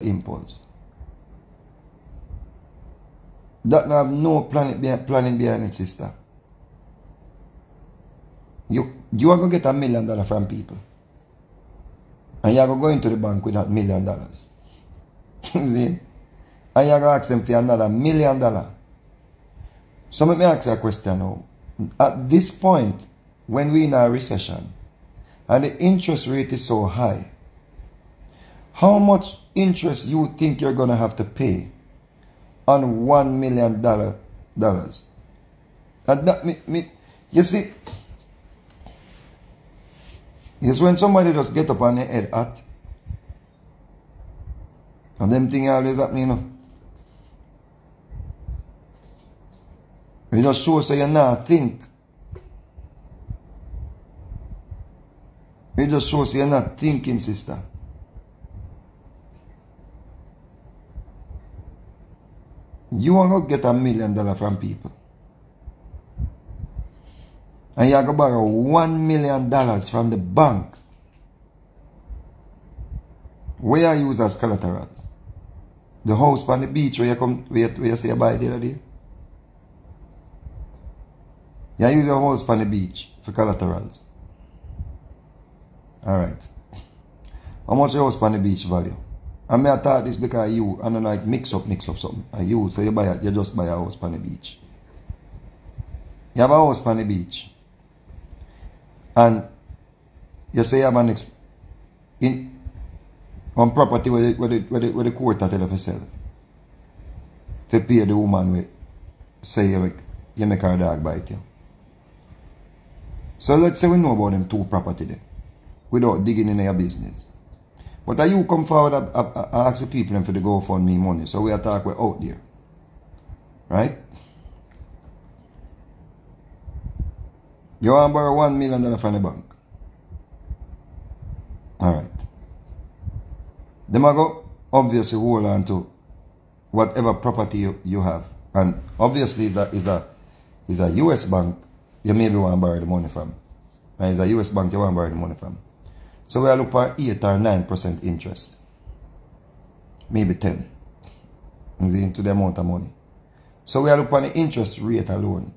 impulse. That have no planning behind, planning behind it, sister. You, you are going to get a million dollars from people. And you are going to go into the bank with that million dollars. see? And you are going to ask them for another million dollars. So let me ask you a question now. At this point, when we're in a recession, and the interest rate is so high, how much interest you think you're going to have to pay on one million dollar dollars? And that me, me, you see, it's when somebody just get up on their head at, and them thing always happen, you know. It just shows so you not think. It just shows you're not thinking, sister. You will not get a million dollar from people. And you are going to borrow one million dollars from the bank. Where are you use as collateral? The house on the beach where you come where, where you say buy the other day? You use your house on the beach for collaterals. Alright. How much your house on the beach value? And me I thought this because you and then like mix up, mix up something. And you so you buy you just buy a house on the beach. You have a house on the beach. And you say you have an ex- in one property where the, where the, where the, where the court tell you to sell. To pay the woman with say you make, you make her dog bite you. So let's say we know about them two property there without digging in your business. But are you come forward and, and, and ask the people them for the GoFundMe money. So we are talking out there. Right? You want to borrow one million dollars from the bank. Alright. Them are go obviously hold on to whatever property you, you have. And obviously that is a is a US bank you maybe want to borrow the money from. And it's a US bank you want to borrow the money from. So we are looking for 8 or 9% interest. Maybe 10. Into the amount of money. So we are looking for the interest rate alone.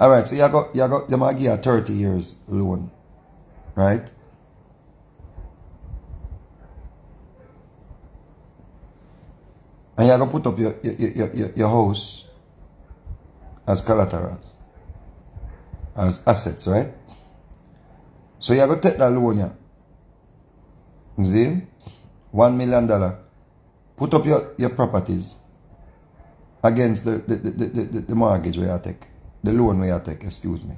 Alright, so you got you got you might give a 30 years loan. Right? And you got put up your, your, your, your, your house as collateral. As assets, right? So you have to take that loan yeah. You see? One million dollar. Put up your, your properties against the, the, the, the, the mortgage where you take. The loan where you take, excuse me.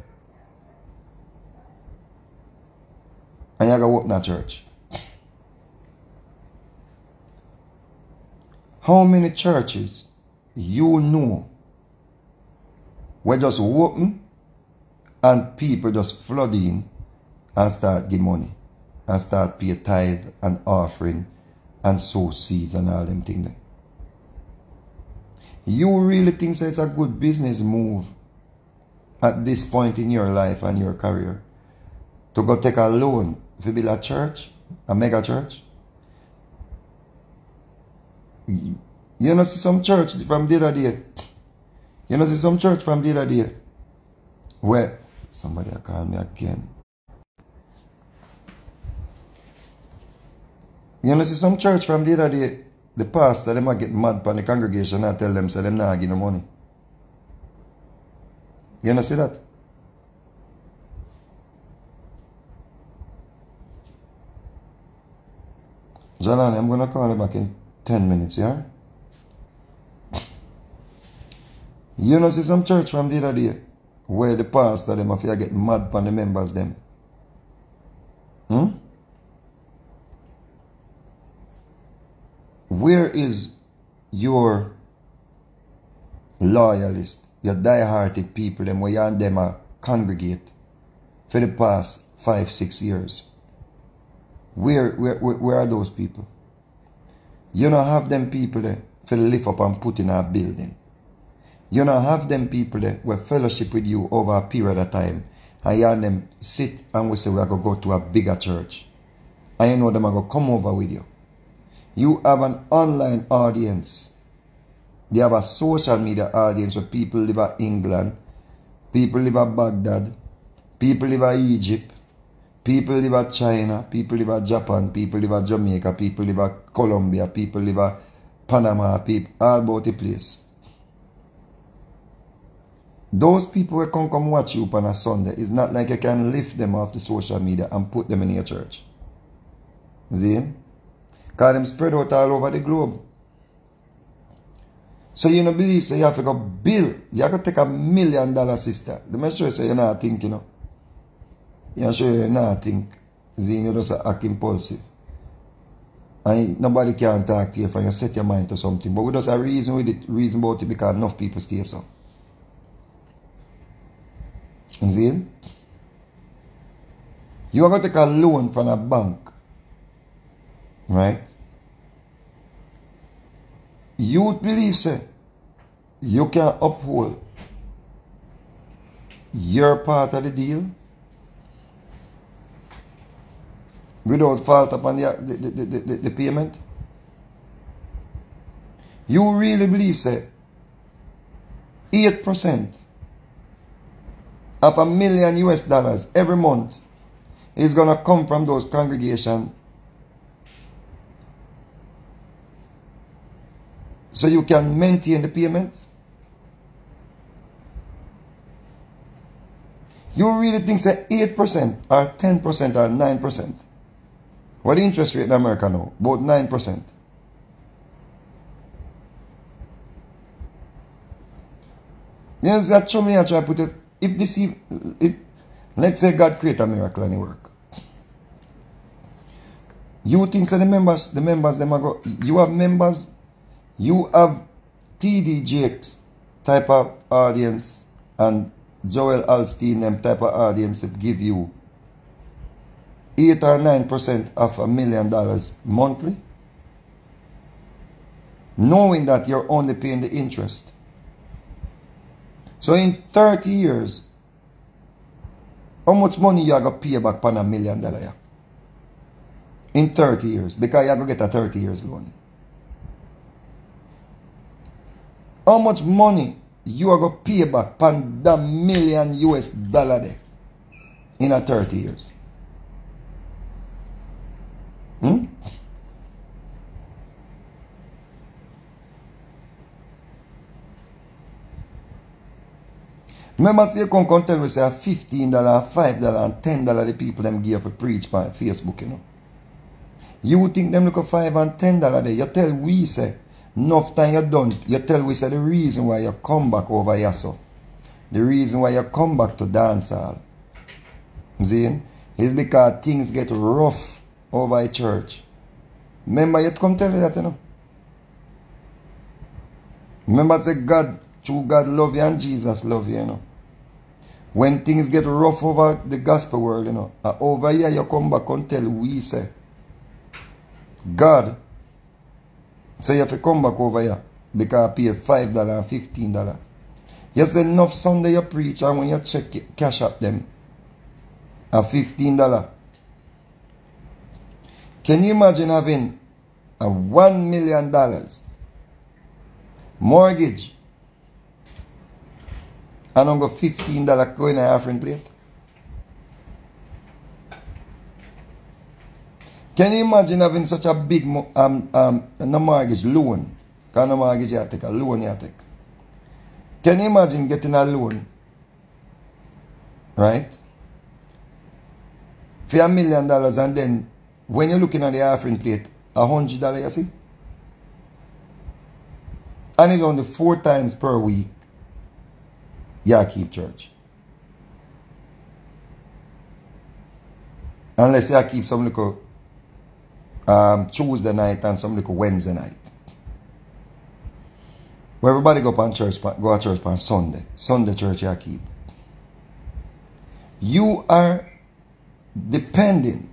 And you go open a church. How many churches you know were just open and people just flood in and start give money and start pay tithe and offering and sow seeds and all them things. You really think so it's a good business move at this point in your life and your career to go take a loan to build a church, a mega church? You know see some church from the other day. You know see some church from the other day where somebody call me again. You know, see some church from the other day, the pastor, them a get mad on the congregation and tell them, say them not give no money. You know, see that? Jalani, I'm going to call you back in 10 minutes, yeah? You know, see some church from the other day where the pastor, them, if you get mad on the members, them. Hmm? Where is your loyalist, your die-hearted people, them where and them congregate for the past five, six years? Where, where, where, where are those people? You don't have them people there for lift up and put in a building. You don't have them people there who fellowship with you over a period of time. And you and them sit and we say we are going to go to a bigger church. I know them are going to come over with you. You have an online audience. They have a social media audience where people live in England, people live in Baghdad, people live in Egypt, people live in China, people live in Japan, people live in Jamaica, people live in Colombia, people live in Panama, people all about the place. Those people who come come watch you on a Sunday, it's not like you can lift them off the social media and put them in your church. See? Them spread out all over the globe. So you don't believe so you have to go bill. You have to take a million dollar sister. Let me show you so you're not think, you know. You show you you're not think. See, you just act impulsive. And nobody can talk to you if you set your mind to something. But we just a reason with it, reason about it because enough people stay so. You see? You are going to take a loan from a bank. Right? You believe, say, you can uphold your part of the deal without fault upon the, the, the, the, the payment? You really believe, say, 8% of a million US dollars every month is going to come from those congregations. So you can maintain the payments. You really think say 8% or 10% or 9%? What the interest rate in America now? About 9%. Yes, that's how me I try put it if this if let's say God create a miracle and it work. You think so the members, the members them go you have members, you have TD Jakes type of audience and Joel Osteen them type of audience that give you eight or nine percent of a million dollars monthly. Knowing that you're only paying the interest. So in 30 years, how much money you are to pay back on a million dollar? In 30 years, because you are to get a 30 years loan. How much money you are going to pay back on that million US dollar there in a 30 years? Hmm? Remember say come come tell me say $15, $5 and $10 the people them give for preach by Facebook, you know. You think them look at 5 and $10 there. You tell we say, enough time you done, you tell we say the reason why you come back over here so. The reason why you come back to dancehall. See? Is because things get rough over a church. Remember you come tell me that, you know. Remember say God, true God love you and Jesus love you, you know. When things get rough over the gospel world, you know, uh, over here you come back and tell we say, God, say you have to come back over here because I pay $5 and $15. You say enough Sunday you preach and when you check it, cash up them at $15. Can you imagine having a $1 million mortgage and I'm got $15 coin in a offering plate. Can you imagine having such a big um, um, no mortgage loan? Because no mortgage you take, a loan you take. Can you imagine getting a loan, right? For a million dollars and then when you're looking at the offering plate, a hundred dollars you see? And it's only four times per week yeah, keep church. Unless you keep some little um, Tuesday night and some little Wednesday night. Where everybody go on church, go to church on Sunday. Sunday church you keep. You are depending.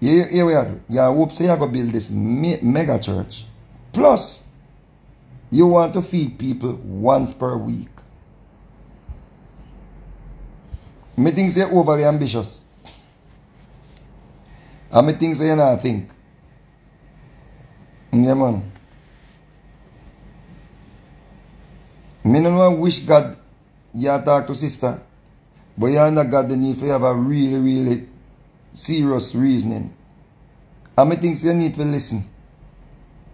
Here, we are. You hope say you go build this me mega church. Plus, you want to feed people once per week. Me think say overly ambitious. And me think say you not think. Yeah, man. Me no know wish God you talk to sister, but you under God the need for you have a really, really serious reasoning. And me think you need to listen.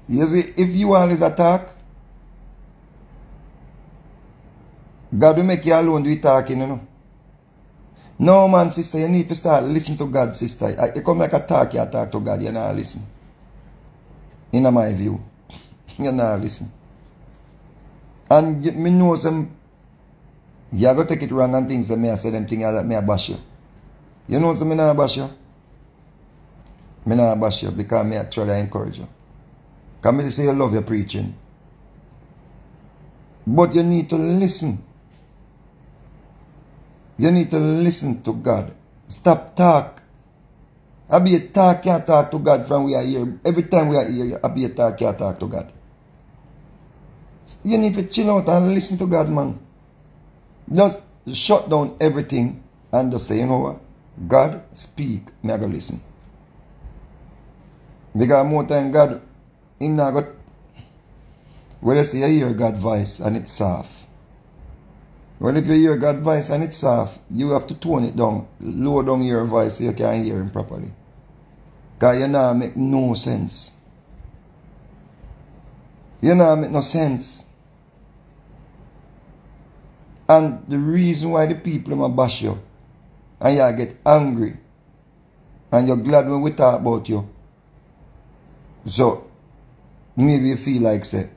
You see, if you always attack, God will make you alone do talking, you know. No, man, sister, you need to start listen to God, sister. You come like a talk, you talk to God, you not listen. In my view. You not listen. And me know some, you go take it wrong and things, and me I say them things that me I bash you. You know some me not bash you? Me not bash you because me actually encourage you. Because me say you love your preaching. But you need to listen. You need to listen to God. Stop talk. I be a talk, can't talk to God from we are here. Every time we are here, I be a talk, can't talk to God. You need to chill out and listen to God, man. Just shut down everything and just say, you know what? God speak, me I go listen. Because more time God, him not got, when you say you hear God voice and it's soft. Well, if you hear God voice and it's soft, you have to tone it down, lower down your voice so you can hear him properly. Because you not make no sense. You not make no sense. And the reason why the people might bash you and you get angry and you're glad when we talk about you. So, maybe you feel like say,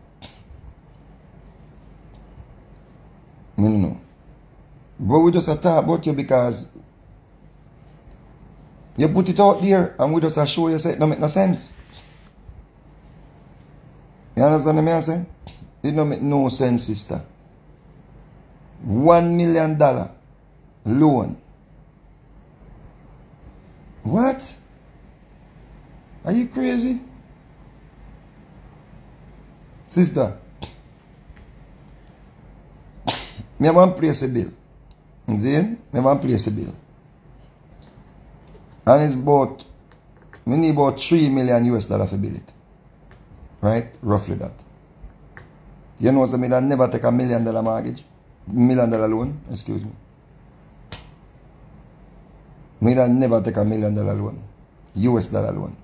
I don't know. But we just talk about you because you put it out there and we just show you say it don't make no sense. You understand what I'm saying? It don't make no sense, sister. One million dollar loan. What? Are you crazy? Sister, me want to place a bill. See? Me want to place a bill. And it's about, we need about 3 million US dollar for bill it. Right? Roughly that. You know, so me that never take a million dollar mortgage. Million dollar loan, excuse me. Me that never take a million dollar loan. US dollar loan.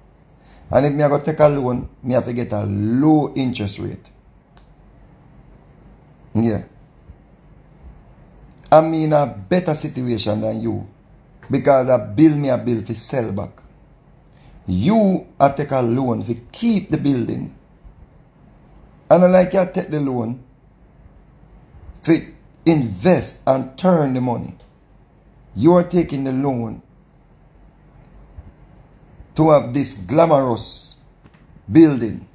And if me I go take a loan, me have to get a low interest rate. Yeah. I'm in a better situation than you. Because I build me a bill for sell back. You I take a loan to keep the building. And I like you take the loan to invest and turn the money. You are taking the loan to have this glamorous building.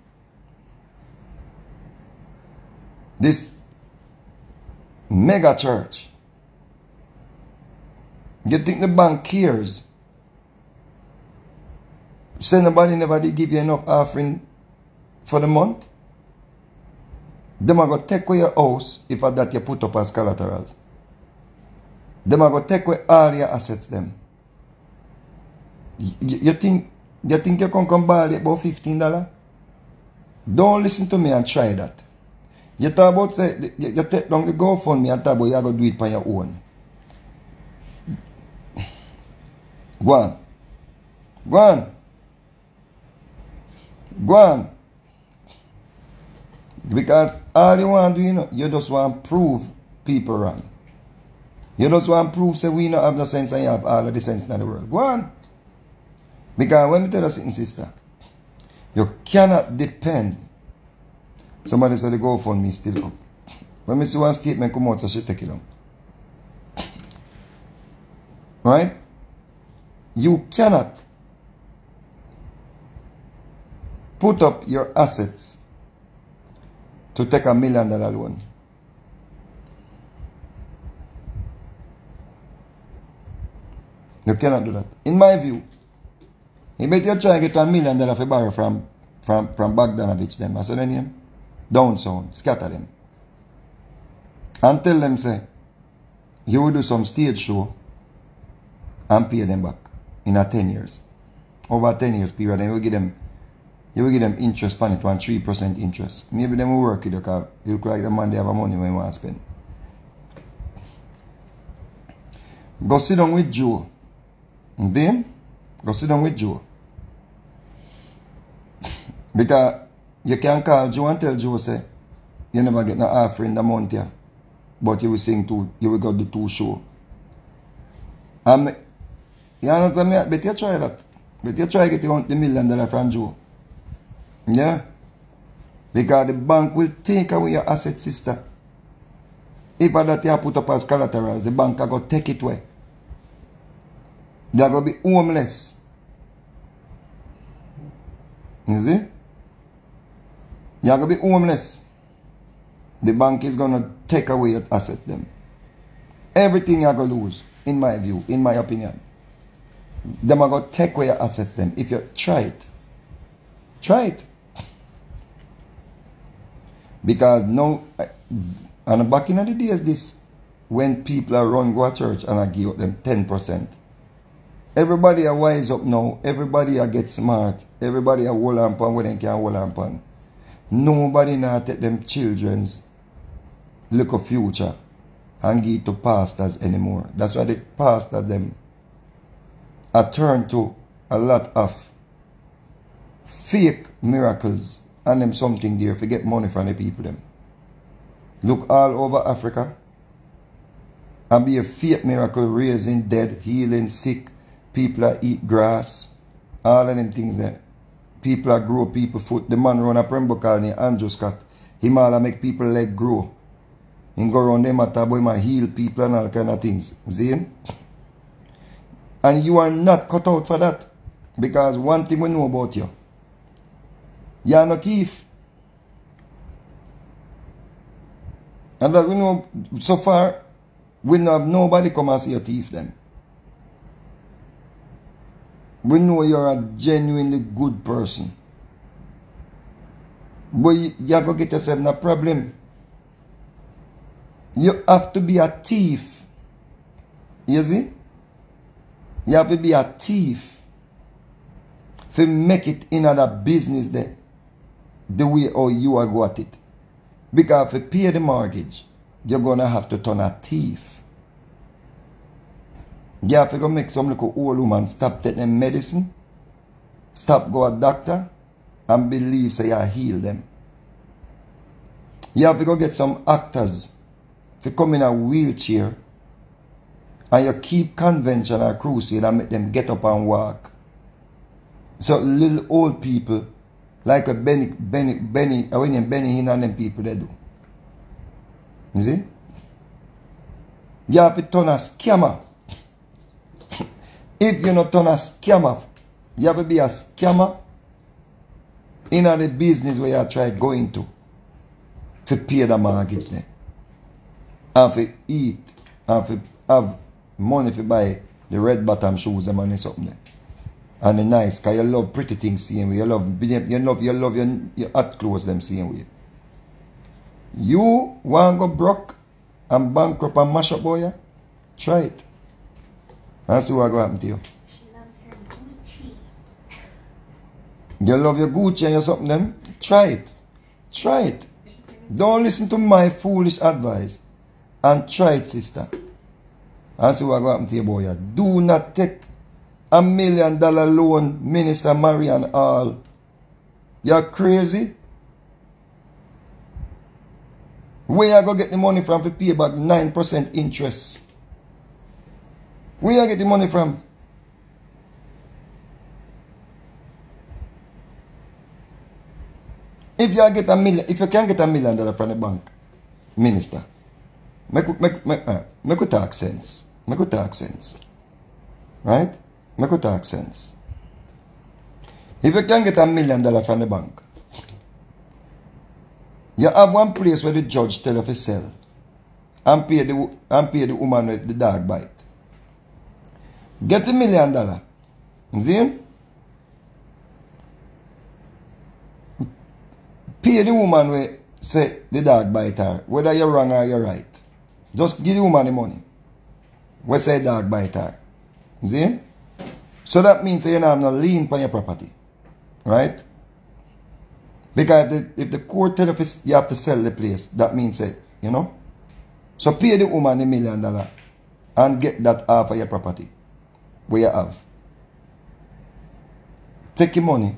This mega church. You think the bank cares? Say nobody never did give you enough offering for the month? Them are going to take away your house if that you put up as collaterals. Them are going to take away all your assets them. You, you think you think you can come buy about $15? Don't listen to me and try that. You talk about say you, you take down the GoFundMe and talk about you are going to do it on your own. Go on. Go on. Go on. Because all you want to do, you know, you just want to prove people wrong. You just want to prove say we don't have no sense and you have all of the sense in the world. Go on. Because when we tell something, sister, you cannot depend. Somebody said the GoFundMe still up. When me see one statement come out, so she take it down. Right? You cannot put up your assets to take a million dollar loan. You cannot do that. In my view, you try to get a million dollar for borrow from from from Bogdanovich them. I saw the name? Down. Scatter them. And tell them say you will do some stage show and pay them back in a 10 years. Over a 10 years period, and you give them you will give them interest on it, one 3% interest. Maybe them will work it because you look like the man they have money when you want to spend. Go sit down with Joe. And then, go sit down with Joe. because you can call Joe and tell Joe, say, you never get no offering the month here. But you will sing two, you will go the two show. You understand me? But you try that. But you try get the million dollar from Joe. Yeah? Because the bank will take away your asset, sister. If that you put up as collateral, the bank are going to take it away. They are going to be homeless. You see? They are going to be homeless. The bank is going to take away your assets them. Everything you are going to lose, in my view, in my opinion. To take away your assets them. If you try it. Try it. Because now, uh, and back in the days, this, when people are run go to church and I give them 10%. Everybody are wise up now. Everybody are get smart. Everybody are hold on pan when they can hold on pan. Nobody now take them children's look of future and give to pastors anymore. That's why the pastors them are turned to a lot of fake miracles and them something there to get money from the people them. Look all over Africa and be a fake miracle raising dead, healing sick, people that eat grass, all of them things there. People that grow people foot. The man run a Pembroke colony, Andrew Scott. Him all make people leg grow. He go around them at boy man heal people and all kind of things. See? And you are not cut out for that. Because one thing we know about you. You are not thief. And that we know so far we have nobody come and see a thief then. We know you're a genuinely good person. But you, you have to get yourself in a problem. You have to be a thief. You see? You have to be a thief. To make it in other business there. The way how you are got it. Because if you pay the mortgage, you're gonna have to turn a thief. You have to go make some little old woman stop taking medicine, stop go a doctor, and believe say you heal them. You have to go get some actors to come in a wheelchair and you keep convention or crusade and make them get up and walk. So little old people like a Benny, Benny, Benny, uh, when you Benny Hinn and them people they do. You see? You have to turn a scammer. if you not turn a scammer, you have to be a scammer in the business where you try going to to pay the mortgage there. And to eat and to have money to buy the red bottom shoes and money something there. And the nice, because you love pretty things same way. You love you love you love your, your hot clothes them same way. You want go broke and bankrupt and mash up boy? Try it. And see what go happen to you. She loves her Gucci. You love your Gucci and your something them? Try it. Try it. Don't listen to my foolish advice. And try it, sister. What boy. Do not take a million dollar loan, Minister Marion Hall. You're crazy? Where you go get the money from to pay back 9% interest? Where you get the money from? If you get a million, if you can get a million dollar from the bank, minister, make make make uh, make it talk sense. It talk. Right? It talk. If you can get a million dollar from the bank, you have one place where the judge tell you to sell and pay the and pay the woman with the dog bite. Get a million dollar. See? Pay the woman with say the dog bite her, whether you're wrong or you're right. Just give the woman the money. We say dog bite her. See? So that means you don't have no lien on your property. Right? Because if the, if the court tell you you have to sell the place, that means it, you know. So pay the woman a million dollar and get that half of your property where you have. Take your money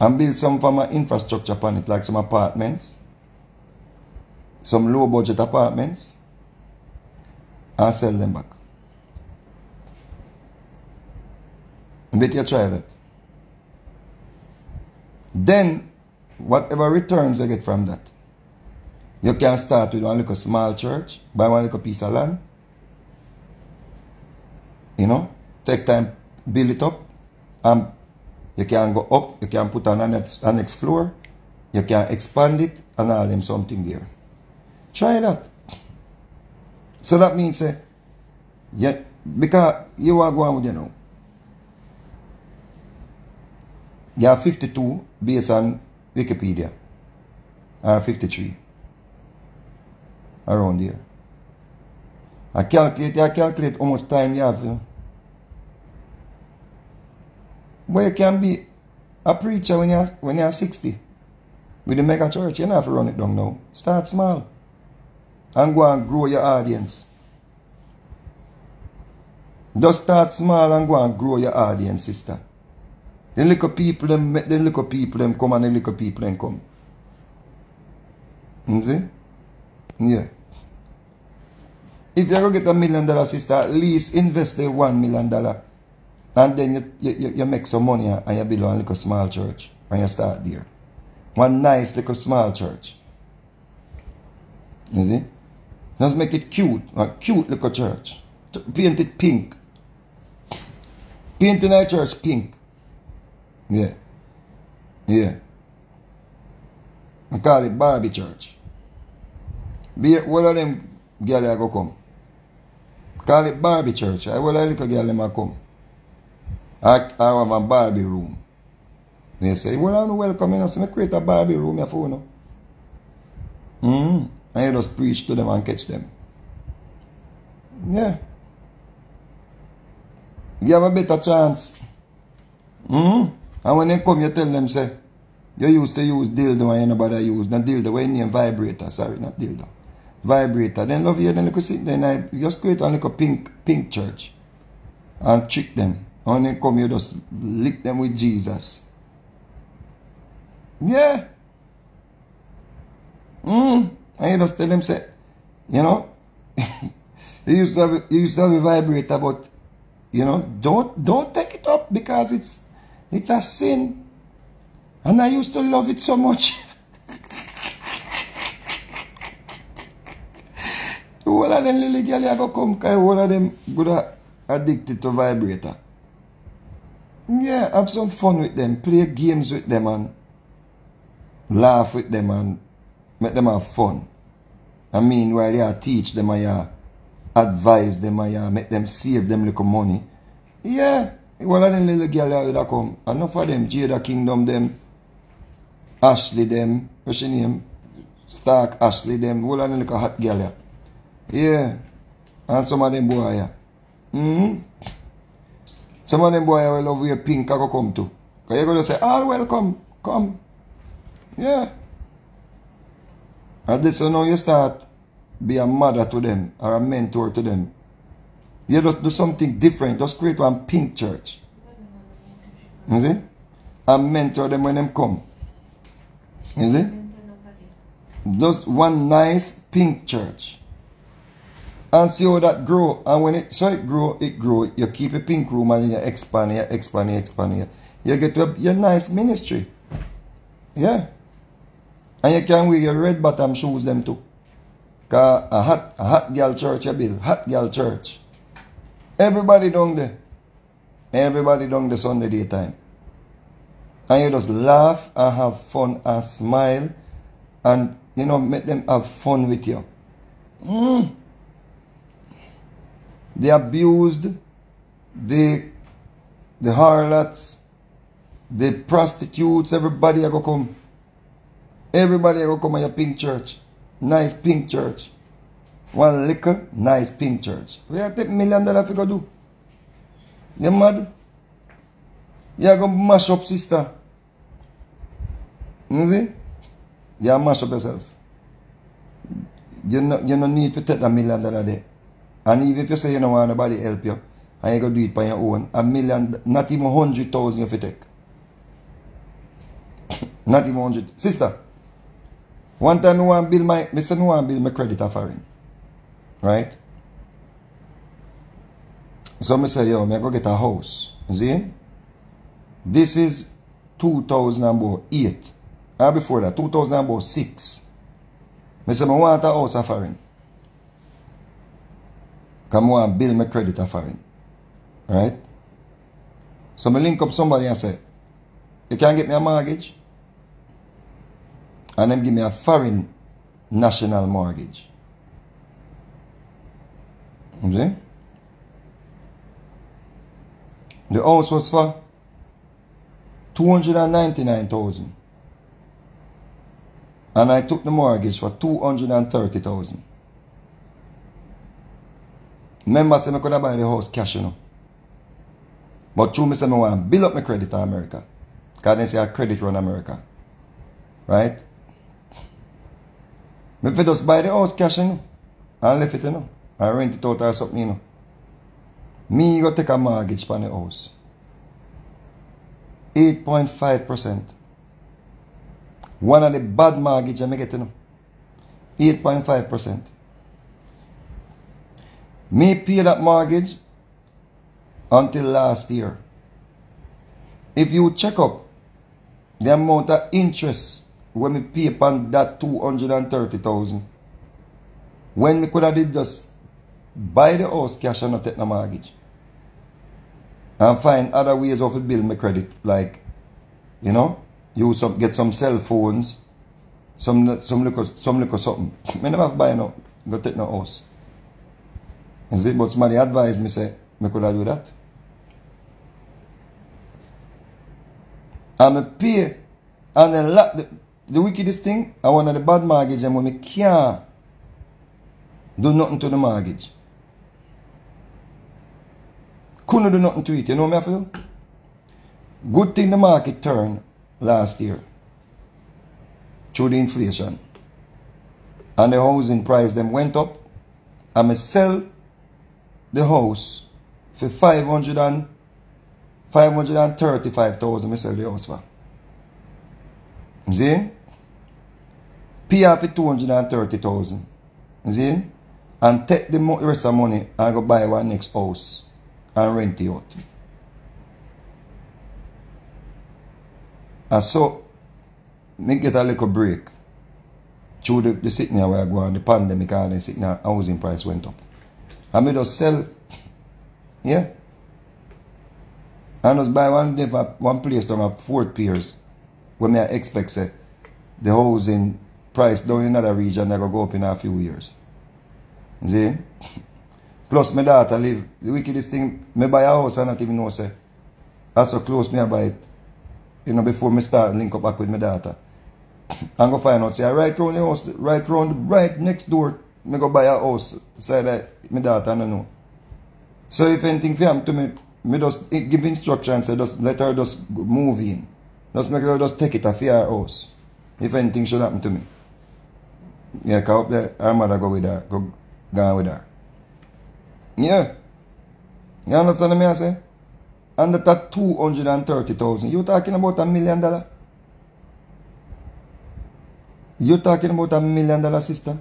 and build some form of infrastructure upon it, like some apartments, some low budget apartments, and sell them back. I bet you try that. Then, whatever returns you get from that, you can start with one little small church, buy one little piece of land, you know, take time, build it up, and you can go up, you can put on a next, a next floor, you can expand it, and all them something there. Try that. So that means, uh, yet, because you are going with you know, you are 52 based on Wikipedia, or 53, around here. I calculate, I calculate how much time you have. You know. But you can be a preacher when you're, when you're 60. With the mega church, you don't have to run it down now. Start small. And go and grow your audience. Just start small and go and grow your audience, sister. The little people them the little people them come and the little people them come. You see? Yeah. If you go get a million dollar sister, at least invest the one million dollar. And then you, you, you make some money and you build one little small church. And you start there. One nice little small church. You see? Just make it cute. A cute little church. Paint it pink. Paint in our church pink. Yeah. Yeah. I call it Barbie Church. Be one of them girl go come. Call it Barbie Church. I will a little girl them a come. I, I have a Barbie room. They say, well, I'm welcome, you know, so I create a Barbie room you. Mm-hmm. And you just preach to them and catch them. Yeah. You have a better chance. Mm-hmm. And when they come, you tell them, say, you used to use dildo and nobody use. Not dildo, when name vibrator. Sorry, not dildo. Vibrator. Then love you, then look see, then I just create a little pink, pink church. And trick them. And when they come, you just lick them with Jesus. Yeah. Mm. Tell them, say, you know, you used to have, you used to have a vibrator, but, you know, don't, don't take it up because it's, it's a sin. And I used to love it so much. all of them little girl go come, because all of them good addicted to vibrator. Yeah, have some fun with them. Play games with them and laugh with them and make them have fun. I mean, while you teach them and you advise them and you make them save them little money. Yeah, one of them little girl that come. Enough of them, Jada Kingdom them, Ashley them, what's your name? Stalk Ashley them, all of them little hot girl Yeah. And some of them boy yeah. Mm-hmm. Some of them boy will love wear pink I go come to. Because you're going to say, all welcome, come. Yeah. And this so now you start be a mother to them or a mentor to them. You just do something different. Just create one pink church. You see? And mentor them when them come. You see? Just one nice pink church. And see how that grow. And when it so it grow, it grow. You keep a pink room and you expand, you expand, you expand. You, you get to a, your nice ministry. Yeah. And you can wear your red bottom shoes them too. Cause a hot, a hot girl church you build. Hot girl church. Everybody down there. Everybody down the Sunday daytime. And you just laugh and have fun and smile and, you know, make them have fun with you. Mm. The abused, the, the harlots, the prostitutes, everybody are to come. Everybody go come at your pink church. Nice pink church. One liquor, nice pink church. Where take million dollar figure do? You mad? You go mash up sister. You see? You mash up yourself. You no, you no need to take a million dollar there. And even if you say you don't want nobody help you, and you go do it by your own, a million, not even hundred thousand you have to take. not even hundred. Sister, one time I want to build my, credit foreign. Right? So I say, yo, I go get a house. You see? This is 2008. Or ah, before that, 2006. I say, I want a house I want to build my credit foreign. Right? So I link up somebody and say, you can't get me a mortgage? And them give me a foreign national mortgage. You see? The house was for 299,000. And I took the mortgage for 230,000. Remember, say I could buy the house cash, you know. But true, me say I want to build up my credit in America. Because they say I credit run America. Right? Me fi just buy the house cash, you know. And left it, you know. Rent it out or something. Me go take a mortgage on the house. 8.5%. One of the bad mortgage I get, you know. 8.5%. Me pay that mortgage until last year. If you check up the amount of interest when me pay upon that 230,000, when me could have did just buy the house cash and not take the mortgage. And find other ways of to build my credit, like, you know, use some, get some cell phones, some some little, some little something. Me never have buy no, go take no house. You see, but somebody advised me say, me could have do that. And me pay, and the, la- the, the wickedest thing, I want the bad mortgage and when me can't do nothing to the mortgage. Couldn't do nothing to it, you know me I feel? Good thing the market turned last year through the inflation. And the housing price them went up. And I sell the house for 500 and 535,000 I sell the house for. You see? Pay off for 230,000. You see? And take the rest of money and go buy one next house and rent it out. And so, me get a little break through the, the sitting where I go on, the pandemic and the sitting housing price went up. And me just sell, yeah. And just buy one one place down at Fort Pierce where me I expect say the housing price down in another region that go go up in a few years. See? Plus, my daughter live, the wickedest thing, me buy a house and not even know, say, that's so close me I buy it. You know, before me start link up back with my daughter. I'm go find out, say, right round the house, right round, right next door, me go buy a house, say that my daughter no know. So if anything for him to me, me just give instructions, say, just let her just move in. Just make her just take it off her house. If anything should happen to me. Yeah, cause the, her mother go with her, go gone with her. Yeah. You understand me I say? And that at 230,000, you talking about a million dollar? You talking about a million dollar sister?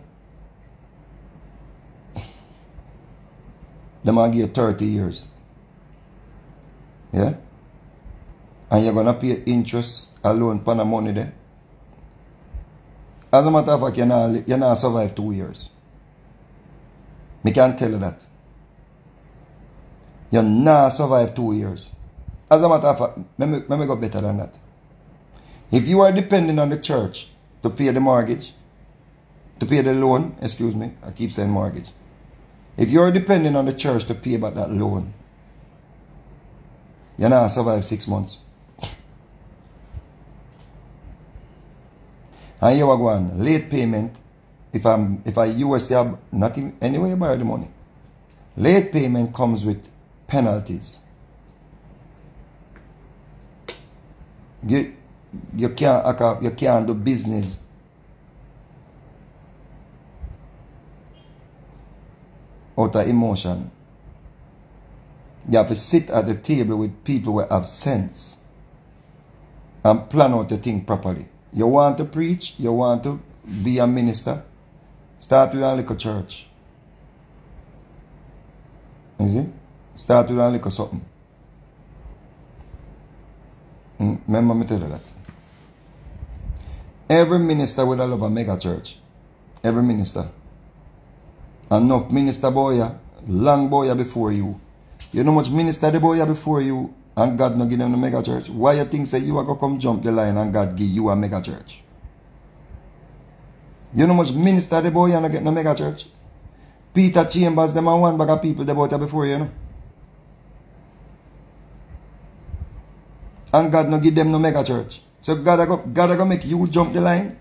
Them I give 30 years. Yeah? And you're gonna pay interest alone for the money there? As a matter of fact, you're not, you're not survive two years. Me can't tell you that. You not survive two years. As a matter of fact, let me, let go better than that. If you are depending on the church to pay the mortgage, to pay the loan, excuse me, I keep saying mortgage. If you are depending on the church to pay back that loan, you're not survive six months. And you are going late payment. If I'm if I US have nothing anyway you borrow the money. Late payment comes with penalties. You you can't you can't do business. Out of emotion. You have to sit at the table with people who have sense and plan out the thing properly. You want to preach, you want to be a minister, start with a little church. You see? Start with a little something. Mm, Remember me tell you that. Every minister would love a mega church. Every minister. Enough minister boy, long boy before you. You know much minister the boy before you and God no give them the mega church. Why you think say you are going to come jump the line and God give you a mega church? You know much minister the boy and get no mega church? Peter Chambers, them and one bag of people they bought before you know. And God no give them no mega church. So God a go, God a go make you jump the line.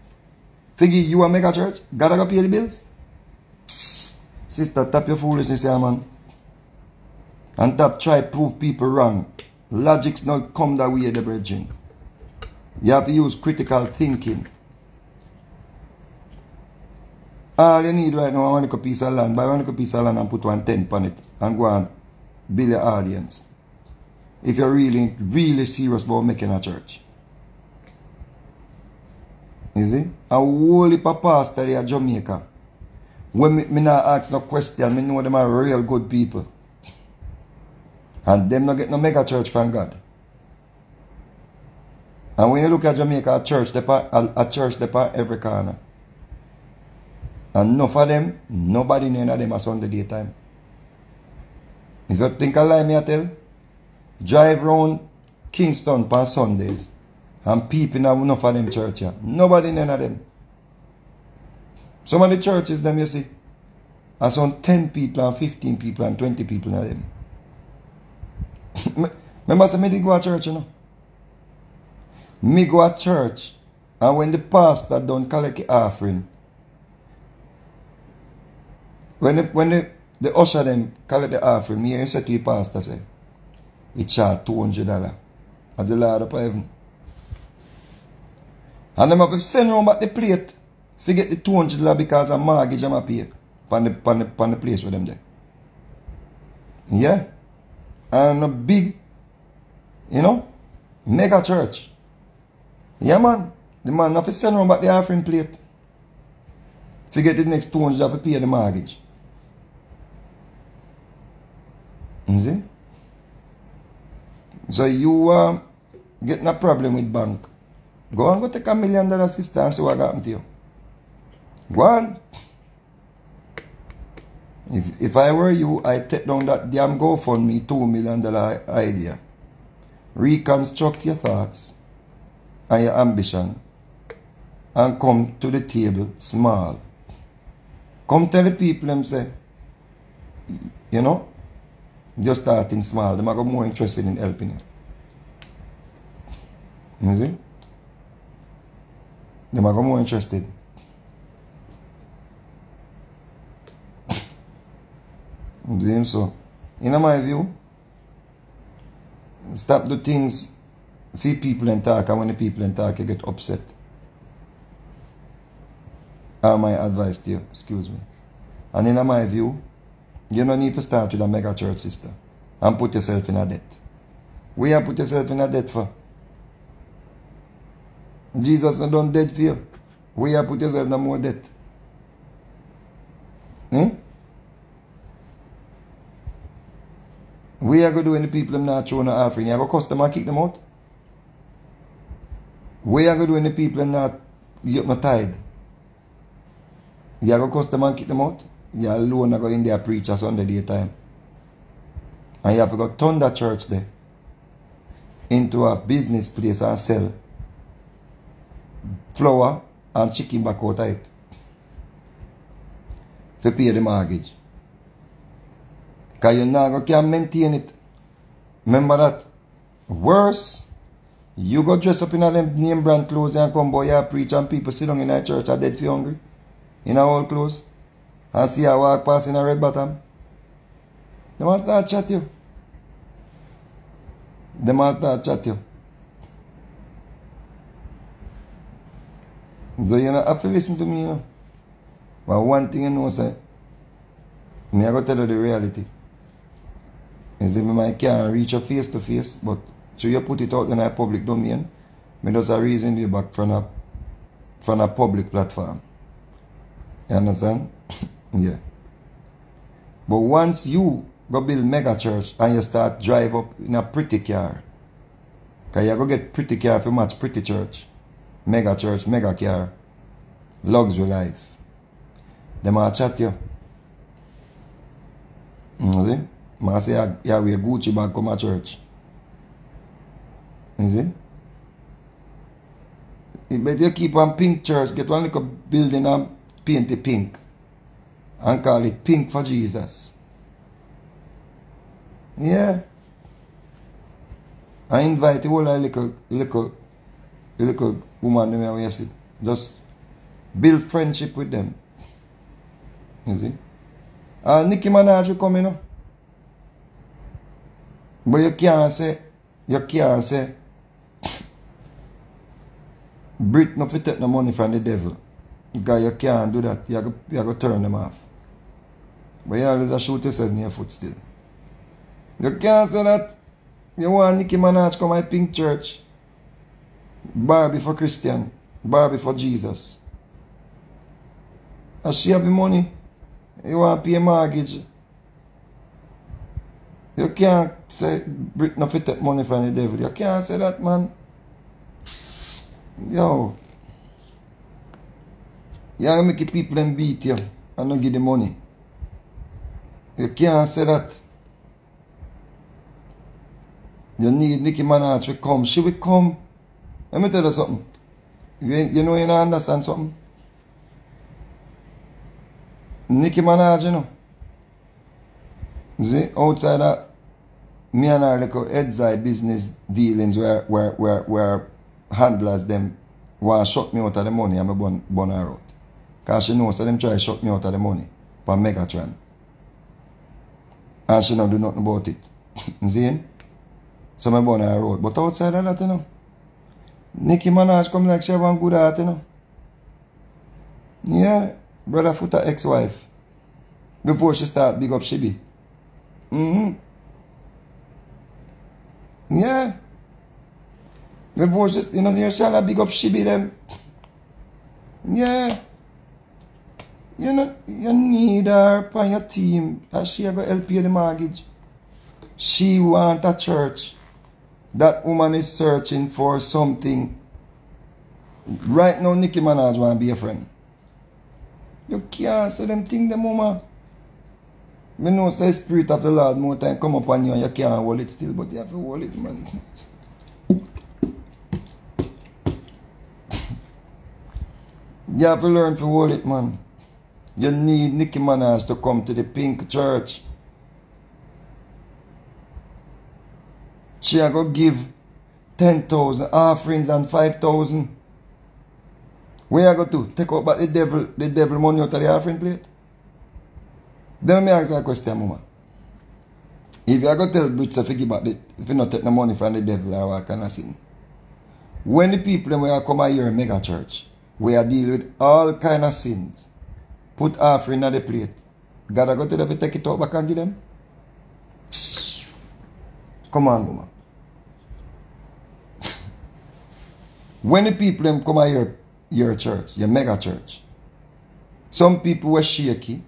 Figure you a mega church. God a go pay the bills. Sister, tap your foolishness here, man. And tap try prove people wrong. Logic's not come that way, the bridging. You have to use critical thinking. All you need right now is one little piece of land. Buy one piece of land and put one tent on it. And go and build your audience. If you're really, really serious about making a church. You see? A whole heap of pastor there in Jamaica. When me, me not ask no question, me know them are real good people. And them not get no mega church from God. And when you look at Jamaica, a church, they a, a church, pa every corner. And enough of them, nobody none of them are Sunday daytime. If you think I lie, me I tell, drive round Kingston on Sundays and people have enough of them church here. Nobody none of them. Some of the churches them you see are some 10 people and 15 people and 20 people in them. Remember, I said, me did go to church, you know. Me go to church, and when the pastor don't collect the offering, when the, when the, the usher them collect the offering, me I said to the pastor, say, it charge $200 as the Lord up heaven. And them have to send around back the plate to get the $200 because a mortgage them a pay on the, on the, on the place with them there. Yeah? and a big, you know, mega church. Yeah, man. The man have to send around back the offering plate. Forget the next 200 have to pay the mortgage. You see? So you are uh, getting a problem with bank. Go and go take a million dollar sister and see what happened to you. Go on. If, if I were you, I'd take down that damn GoFundMe $2 million idea. Reconstruct your thoughts and your ambition and come to the table small. Come tell the people them say, you know, just starting small. They might go more interested in helping you. You see? They might go more interested. So. In my view, stop the things for people and talk when the people and talk you get upset. Are my advice to you, excuse me. And in my view, you don't need to start with a mega church sister and put yourself in a debt. Where you put yourself in a debt for? Jesus done debt for you. Where you put yourself in a more debt? Hmm? What you going to do when the people them not throwing an offering? You going to cuss them and kick them out? What you going to do when the people them not you not tithe? You going to cuss them and kick them out? You alone are go in there preach a Sunday daytime. And you have to go turn that church there into a business place and sell flour and chicken back out of it. To pay the mortgage. Because you now can maintain it. Remember that. Worse, you go dress up in a them name brand clothes and come boy you preach and people sit down in a church are dead for hungry. In a old clothes. And see I walk past in a red bottom. They must start chat you. They must start chat you. So you know, have to listen to me, you know. But one thing you know, say, me I go tell you the reality. Is if I can't reach you face to face, but so you put it out in a public domain, me just a reason you back from a from a public platform. You understand? yeah. But once you go build mega church and you start drive up in a pretty car, cause you go get pretty car for match pretty church, mega church, mega car, luxury life. Them a chat you. You see? Man se ya we Gucci bag kom a church. You see? You better keep on pink church. Get one little building and paint it pink. And call it pink for Jesus. Yeah. I invite all a little, little, little woman them where you sit. Just build friendship with them. You see? And Nicki Minaj will come, you know. Mwen yo ki anse, yo ki anse, Brit no fit take no money from the devil. Because you can't do that. You have, to, you have to turn them off. But you always shoot yourself in your foot still. You can't say that you want Nicki Minaj come my pink church. Barbie for Christian. Barbie for Jesus. As she have the money, you want to pay mortgage. You can't say Britain have to take money from the devil. You can't say that, man. Yo. You have make the people them beat you and not give the money. You can't say that. You need Nicki Minaj to come. She will come. Let me tell you something. You, you know you don't understand something? Nicki Minaj, you know. See, outside that me and her little headside business dealings where, where, where, where handlers them want to shut me out of the money bon, bon and me bun, bun her out. Because she knows so them try to shut me out of the money for Megatron. And she don't do nothing about it. Zane? So me bun her out. But outside of that, you know, Nicki Minaj come like she have one good heart, you know. Yeah, brother foot her ex-wife. Before she start big up Shibi. Mm-hmm. Yeah. The voices in on your shall I big up shibby them. Yeah. You know you need her on your team as she ever help you the mortgage. She want a church. That woman is searching for something. Right now Nicki Minaj want to be a friend. You can't say them thing them woman. Me know say spirit of the Lord more time come upon you and you can't hold it still, but you have to hold it, man. You have to learn to hold it, man. You need Nicky Manas to come to the pink church. She a go give 10,000 offerings and 5,000. Where I go to? Take out back the devil, the devil money out of the offering plate? Then me ask a question, mama. If you are going to tell Brits if you give back the, if you not take the money from the devil or what kind of thing, when the people when I come here mega church, we are deal with all kind of sins, put offering on the plate, God are going to tell them to take it out back and give them? Come on, mama. when the people them come here, your church, your mega church, some people were shaky,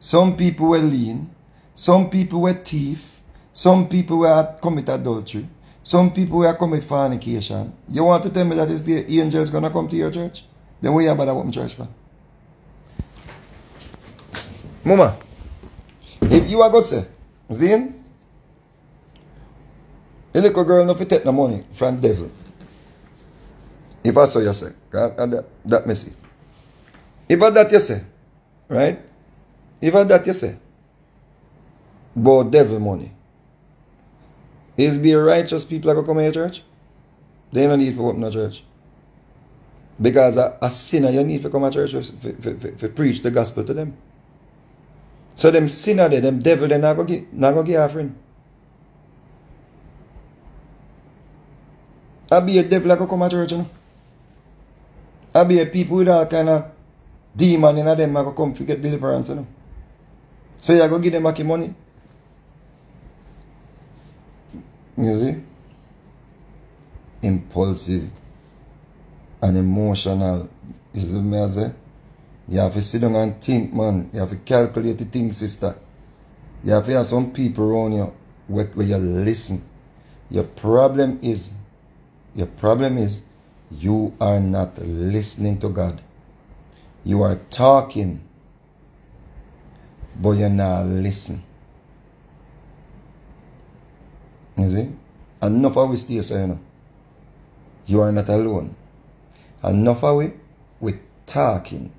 some people were lean, some people were thief, some people were commit adultery, some people were commit fornication. You want to tell me that it's the angels gonna come to your church? Then what you about open church for? Mama, if you are going to Zin, a little girl not take no money from devil. If I saw you say, that, that messy. If I that you say, right? I that you say, about devil money, is be righteous people that come to your church? They don't need to open a church. Because a, a sinner, you need to come to church to preach the gospel to them. So them sinner there, them devil they not go give, not go give offering. I be a devil that go come to church, you know. I be a people with all kind of demon in them I go come to get deliverance, you know. So you go give them back your money. You see? Impulsive and emotional. Is what me I? You have to sit down and think, man. You have to calculate the things, sister. You have to have some people around you where, where you listen. Your problem is, your problem is, you are not listening to God. You are talking, but you're not listening. You see? Enough of we stay so, you know. You are not alone. Enough of we, with talking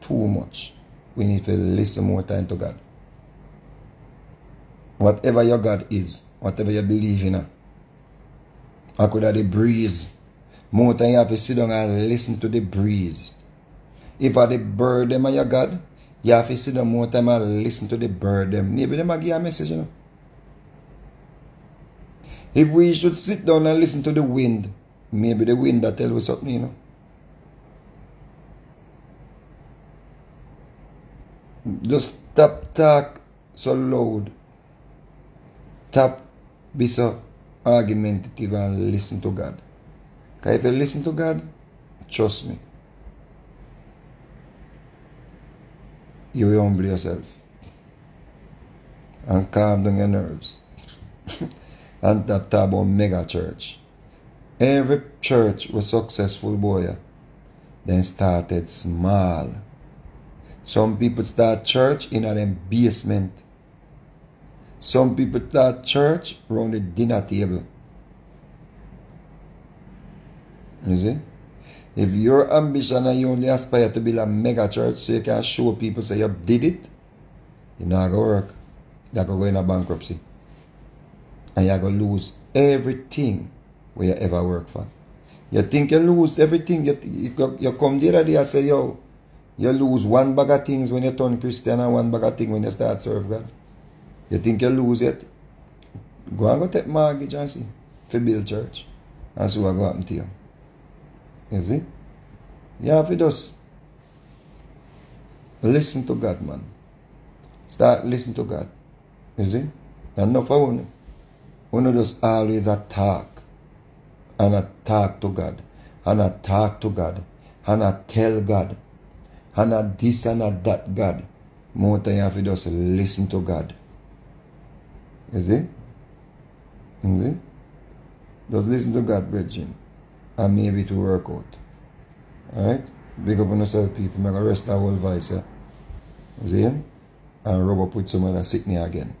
too much. We need to listen more time to God. Whatever your God is, whatever you believe in, uh, I could have the breeze. More time you have to sit down and listen to the breeze. If I the bird them are your God, You have to sit down more time and listen to the bird them. Maybe them will give a message, you know. If we should sit down and listen to the wind, maybe the wind that tell us something, you know. Just stop talk so loud. Stop be so argumentative and listen to God. Because if you listen to God, trust me. You will humble yourself and calm down your nerves. and that talk about mega church. Every church was successful, boy. Then started small. Some people start church in a them basement. Some people start church around the dinner table. You see? If your ambition and you only aspire to build a mega church so you can show people say you did it, you're not gonna work. You're gonna go in a bankruptcy. And you're gonna lose everything where you ever work for. You think you lose everything, you, you, you come the other day and say, yo, you lose one bag of things when you turn Christian and one bag of things when you start serve God. You think you lose it? Go and go take mortgage and see. For build church. And see what go happen to you. You see? You have to listen to God, man. Start listening to God. You see? Enough of one. One of just always attack. And attack to God. And attack to God. And I tell God. And not this and not that God. More time you have to just listen to God. You see? You see? Just listen to God, brethren. Maybe it to work out. Alright? Big up on yourself, people. I'm going to rest that whole voice, yeah? See? And rub up with some other sickness again.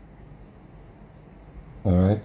Alright?